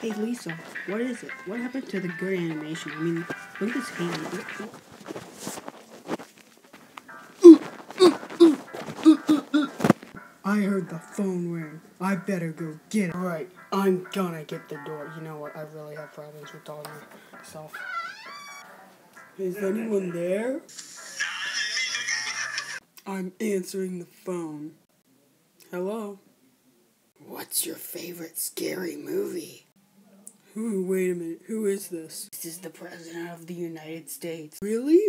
Hey, Lisa, what is it? What happened to the good animation? I mean, look at this hand. I heard the phone ring. I better go get it. Alright, I'm gonna get the door. You know what? I really have problems with all myself. Is anyone there? I'm answering the phone. Hello? What's your favorite scary movie? Who, wait a minute, who is this? This is the President of the United States. Really?